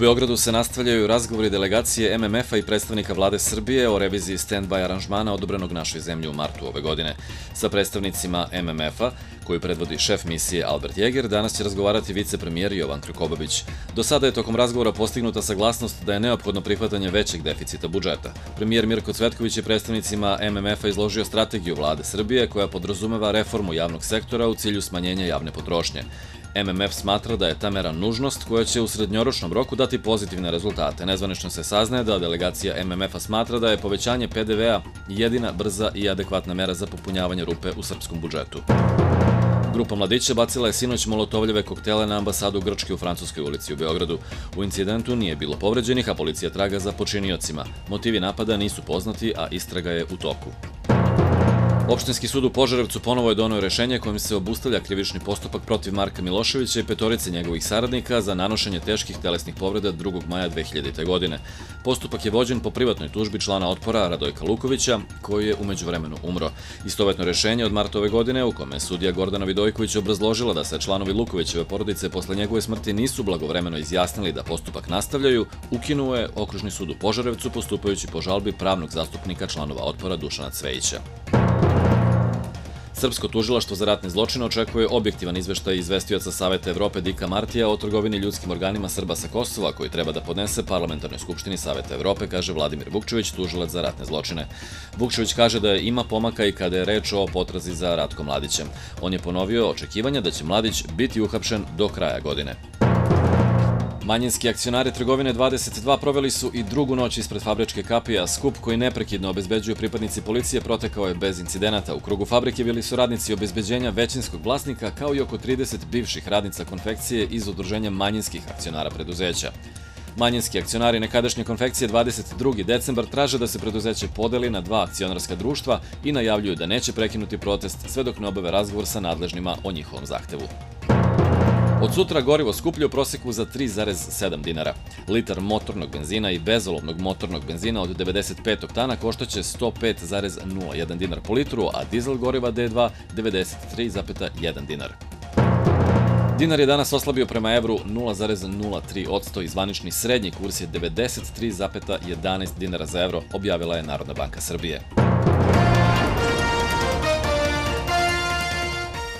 Beogradu se nastavljaju razgovori delegacije MMF-a i predstavnika vlade Srbije o reviziji stand-by aranžmana odobrenog našoj zemlji u martu ove godine. Sa predstavnicima MMF-a, koju predvodi šef misije Albert Jeger, danas će razgovarati vicepremijer Jovan Krkobabić. Do sada je tokom razgovora postignuta saglasnost da je neophodno prihvatanje većeg deficita budžeta. Premijer Mirko Cvetković je predstavnicima MMF-a izložio strategiju vlade Srbije koja podrazumeva reformu javnog sektora u cilju smanjenja javne potrošnje. MMF smatra da je ta mera nužnost koja će u srednjoročnom roku dati pozitivne rezultate. Nezvanično se saznaje da delegacija MMF-a smatra da je povećanje PDV-a jedina brza i adekvatna mera za popunjavanje rupe u srpskom budžetu. Grupa mladića bacila je sinoć molotovljeve koktele na ambasadu Grčke u Francuskoj ulici u Beogradu. U incidentu nije bilo povređenih, a policija traga za počiniocima. Motivi napada nisu poznati, a istraga je u toku. Opštinski sud u Požarevcu ponovo je donio rešenje kojim se obustavlja krivični postupak protiv Marka Miloševića i petorice njegovih saradnika za nanošenje teških telesnih povreda 2. maja 2000. godine. Postupak je vođen po privatnoj tužbi člana otpora Radojka Lukovića, koji je umeđu vremenu umro. Istovetno rešenje od marta ove godine, u kome sudija Gordana Vidojković obrazložila da se članovi Lukovićeve porodice posle njegove smrti nisu blagovremeno izjasnili da postupak nastavljaju, ukinuo je Okružni sud u Požarevcu postupajući po žalbi pravnog zastupnika članova otpora Dušana Cvejića. Srpsko tužilaštvo za ratne zločine očekuje objektivan izveštaj izvestioca Saveta Evrope Dika Martija o trgovini ljudskim organima Srba sa Kosova, koji treba da podnese Parlamentarnoj skupštini Saveta Evrope, kaže Vladimir Vukčević, tužilac za ratne zločine. Vukčević kaže da ima pomaka i kada je reč o potrazi za Ratko Mladićem. On je ponovio očekivanja da će Mladić biti uhapšen do kraja godine. Manjinski akcionari trgovine 22 proveli su i drugu noć ispred fabričke kapije, a skup koji neprekidno obezbeđuju pripadnici policije protekao je bez incidenata. U krugu fabrike bili su radnici obezbeđenja većinskog vlasnika, kao i oko 30 bivših radnica konfekcije iz udruženja manjinskih akcionara preduzeća. Manjinski akcionari nekadašnje konfekcije 22. decembar traže da se preduzeće podeli na dva akcionarska društva i najavljuju da neće prekinuti protest sve dok ne obave razgovor sa nadležnima o njihovom zahtevu. Od sutra gorivo skuplje u proseku za 3,7 dinara. Litar motornog benzina i bezolovnog motornog benzina od 95 oktana koštaće 105,01 dinar po litru, a dizel goriva D2 93,1 dinar. Dinar je danas oslabio prema evru 0,03% i zvanični srednji kurs je 93,11 dinara za evro, objavila je Narodna banka Srbije.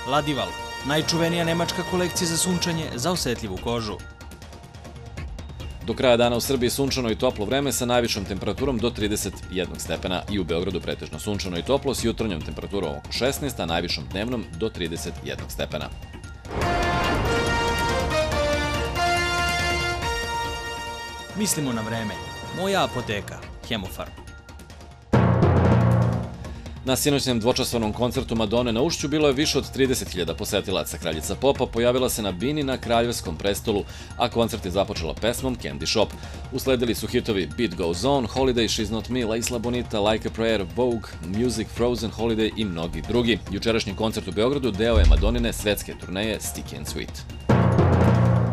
Ladival Najčuvenija nemačka kolekcija za sunčanje za osetljivu kožu. Do kraja dana u Srbiji sunčano i toplo vreme sa najvišom temperaturom do 31 stepena i u Beogradu pretežno sunčano i toplo s jutarnjom temperaturom oko 16, a najvišom dnevnom do 31 stepena. Mislimo na vreme. Moja apoteka. Hemofarm. Na sinoćnem dvočasovnom koncertu Madone na Ušću bilo je više od 30.000 posetilaca. Kraljica Popa pojavila se na bini na kraljevskom prestolu, a koncert je započela pesmom Candy Shop. Usledili su hitovi Beat Goes On, Holiday, She's Not Me, La Isla Bonita, Like a Prayer, Vogue, Music, Frozen, Holiday i mnogi drugi. Jučerašnji koncert u Beogradu deo je Madonine svetske turneje Sticky and Sweet.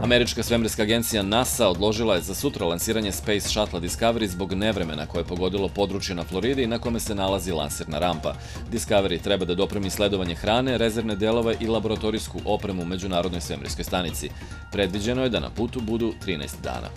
Američka svemirska agencija NASA odložila je za sutra lansiranje Space Shuttle Discovery zbog nevremena koje je pogodilo područje na Floridi na kome se nalazi lansirna rampa. Discovery treba da dopremi sledovanje hrane, rezervne delove i laboratorijsku opremu u Međunarodnoj svemirskoj stanici. Predviđeno je da na putu budu 13 dana.